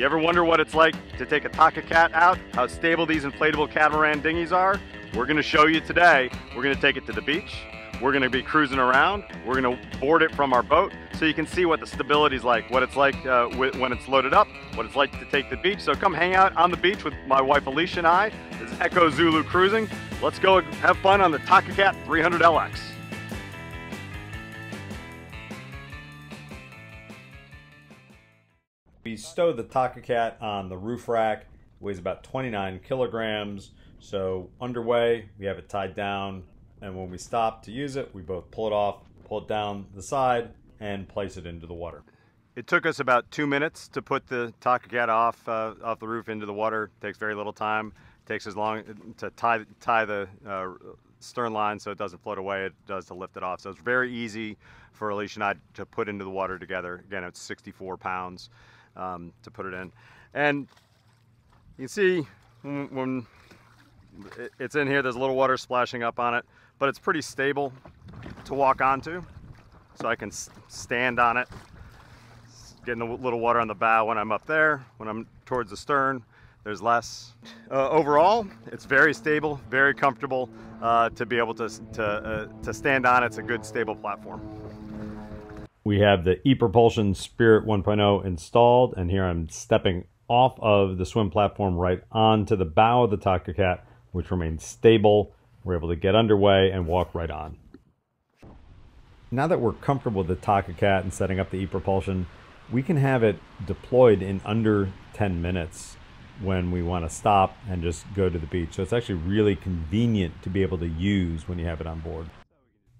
You ever wonder what it's like to take a Takacat out? How stable these inflatable catamaran dinghies are? We're gonna show you today. We're gonna take it to the beach. We're gonna be cruising around. We're gonna board it from our boat so you can see what the stability is like, what it's like uh, when it's loaded up, what it's like to take the beach. So come hang out on the beach with my wife Alicia and I. This is Echo Zulu Cruising. Let's go have fun on the Takacat 300LX. We stow the Takacat on the roof rack. It weighs about 29 kilograms. So underway, we have it tied down. And when we stop to use it, we both pull it off, pull it down the side, and place it into the water. It took us about two minutes to put the Takacat off, uh, off the roof into the water. It takes very little time. It takes as long to tie, tie the uh, stern line so it doesn't float away. It does to lift it off. So it's very easy for Alicia and I to put into the water together. Again, it's 64 pounds um, to put it in. And you can see when, it's in here, there's a little water splashing up on it, but it's pretty stable to walk onto. So I can stand on it, getting a little water on the bow when I'm up there. When I'm towards the stern, there's less. Uh, overall, it's very stable, very comfortable uh, to be able to, to, uh, to stand on. It's a good stable platform we have the ePropulsion Spirit 1.0 installed, and here I'm stepping off of the swim platform right onto the bow of the Takacat, which remains stable. We're able to get underway and walk right on. Now that we're comfortable with the Takacat and setting up the ePropulsion, we can have it deployed in under 10 minutes when we want to stop and just go to the beach. So it's actually really convenient to be able to use when you have it on board.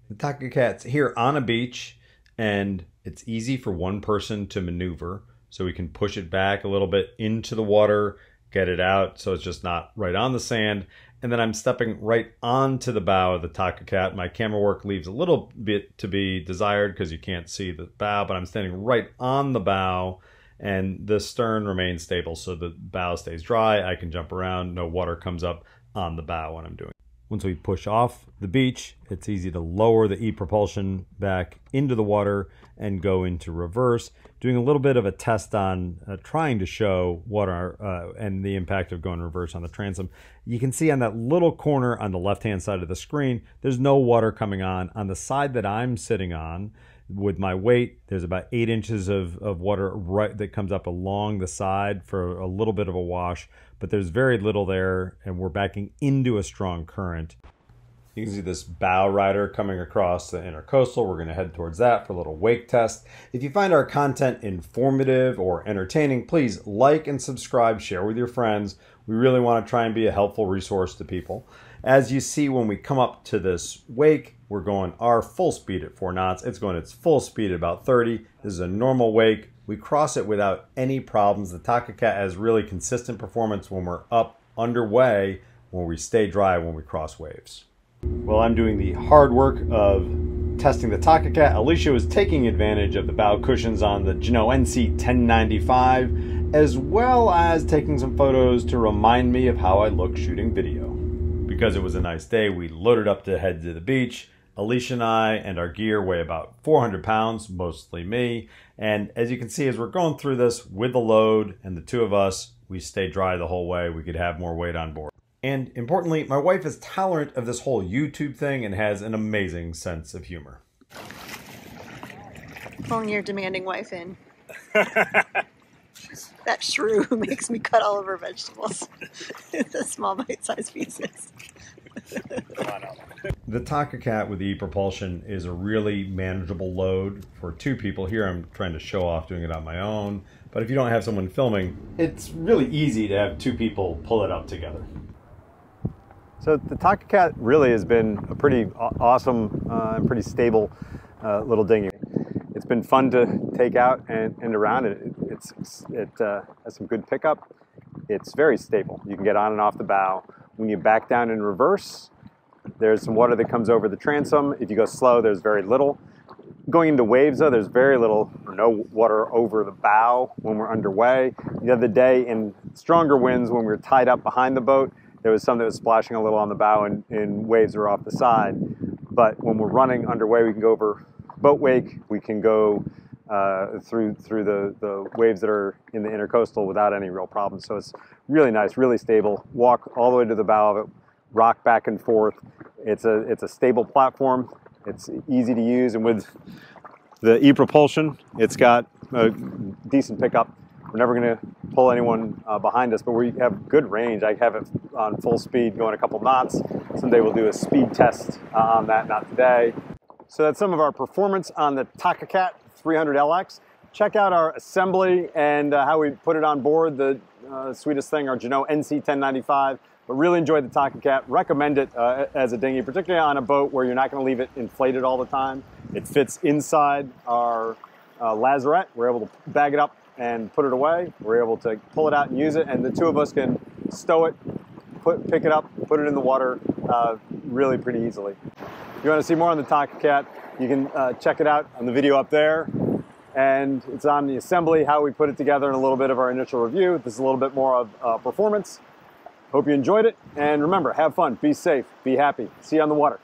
The Takacat's here on a beach and it's easy for one person to maneuver. So we can push it back a little bit into the water, get it out so it's just not right on the sand. And then I'm stepping right onto the bow of the Takacat. My camera work leaves a little bit to be desired because you can't see the bow, but I'm standing right on the bow and the stern remains stable so the bow stays dry. I can jump around, no water comes up on the bow when I'm doing once we push off the beach, it's easy to lower the e-propulsion back into the water and go into reverse. Doing a little bit of a test on uh, trying to show what are uh, and the impact of going reverse on the transom. You can see on that little corner on the left-hand side of the screen, there's no water coming on. On the side that I'm sitting on, with my weight, there's about eight inches of, of water right that comes up along the side for a little bit of a wash, but there's very little there, and we're backing into a strong current. You can see this bow rider coming across the intercoastal. We're going to head towards that for a little wake test. If you find our content informative or entertaining, please like and subscribe, share with your friends. We really want to try and be a helpful resource to people. As you see, when we come up to this wake, we're going our full speed at 4 knots. It's going its full speed at about 30. This is a normal wake. We cross it without any problems. The Takacat has really consistent performance when we're up underway, when we stay dry, when we cross waves. Well, I'm doing the hard work of testing the Takacat. Alicia was taking advantage of the bow cushions on the Jeanneau NC 1095, as well as taking some photos to remind me of how I look shooting video. Because it was a nice day, we loaded up to head to the beach, Alicia and I and our gear weigh about 400 pounds, mostly me. And as you can see, as we're going through this with the load and the two of us, we stay dry the whole way. We could have more weight on board. And importantly, my wife is tolerant of this whole YouTube thing and has an amazing sense of humor. Pulling your demanding wife in. that shrew who makes me cut all of her vegetables into small bite-sized pieces. the Takacat with the e-propulsion is a really manageable load for two people. Here I'm trying to show off doing it on my own, but if you don't have someone filming, it's really easy to have two people pull it up together. So the Takacat really has been a pretty awesome uh, and pretty stable uh, little dinghy. It's been fun to take out and, and around. It, it's, it uh, has some good pickup. It's very stable. You can get on and off the bow. When you back down in reverse, there's some water that comes over the transom. If you go slow, there's very little. Going into waves, though, there's very little or no water over the bow when we're underway. The other day, in stronger winds, when we were tied up behind the boat, there was some that was splashing a little on the bow and, and waves were off the side. But when we're running underway, we can go over boat wake, we can go uh, through through the, the waves that are in the intercoastal without any real problems. So it's really nice, really stable. Walk all the way to the bow of it, rock back and forth. It's a it's a stable platform. It's easy to use, and with the e-propulsion, it's got a decent pickup. We're never going to pull anyone uh, behind us, but we have good range. I have it on full speed going a couple knots. Someday we'll do a speed test uh, on that, not today. So that's some of our performance on the Takacat 300LX. Check out our assembly and uh, how we put it on board, the uh, sweetest thing, our Jeanneau NC1095. But really enjoyed the Takacat. Recommend it uh, as a dinghy, particularly on a boat where you're not going to leave it inflated all the time. It fits inside our uh, lazarette. We're able to bag it up and put it away. We're able to pull it out and use it, and the two of us can stow it, put, pick it up, put it in the water uh, really pretty easily. If you want to see more on the Takacat, you can uh, check it out on the video up there. And it's on the assembly, how we put it together, and a little bit of our initial review. This is a little bit more of uh, performance. Hope you enjoyed it. And remember, have fun, be safe, be happy. See you on the water.